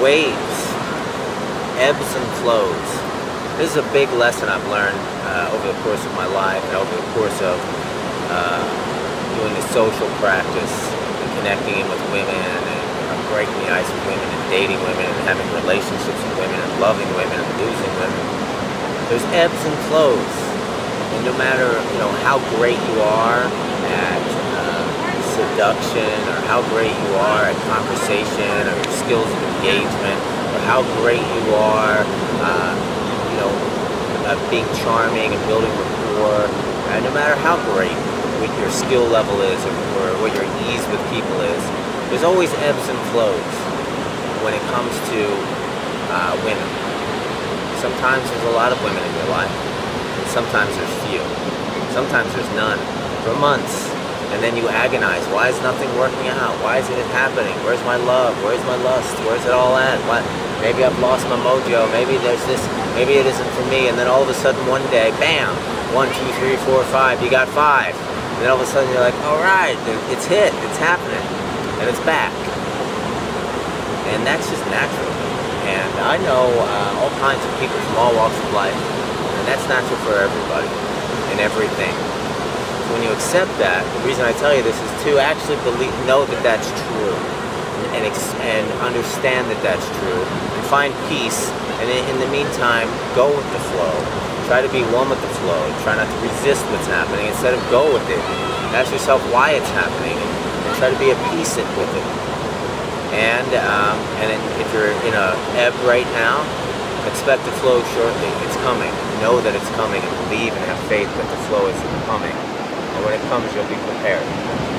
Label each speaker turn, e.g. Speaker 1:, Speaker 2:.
Speaker 1: waves, ebbs and flows. This is a big lesson I've learned uh, over the course of my life and over the course of uh, doing the social practice and connecting in with women and breaking the ice with women and dating women and having relationships with women and loving women and losing women. There's ebbs and flows. And no matter you know how great you are seduction or how great you are at conversation or your skills of engagement or how great you are uh, you know at being charming and building rapport and no matter how great what your skill level is or, or what your ease with people is there's always ebbs and flows when it comes to uh, women. Sometimes there's a lot of women in your life and sometimes there's few. Sometimes there's none. For months and then you agonize. Why is nothing working out? Why isn't it happening? Where's my love? Where's my lust? Where's it all at? Maybe I've lost my mojo. Maybe there's this. Maybe it isn't for me. And then all of a sudden, one day, bam! One, two, three, four, five. You got five. And then all of a sudden, you're like, all right, it's hit. It's happening, and it's back. And that's just natural. And I know uh, all kinds of people from all walks of life, and that's natural for everybody and everything when you accept that, the reason I tell you this is to actually believe, know that that's true, and and understand that that's true, and find peace. And in, in the meantime, go with the flow. Try to be one with the flow. Try not to resist what's happening. Instead of go with it, ask yourself why it's happening, and, try to be at peace with it. And um, and if you're in a ebb right now, expect the flow shortly. It's coming. Know that it's coming, and believe and have faith that the flow is coming. And when it comes, you'll be prepared.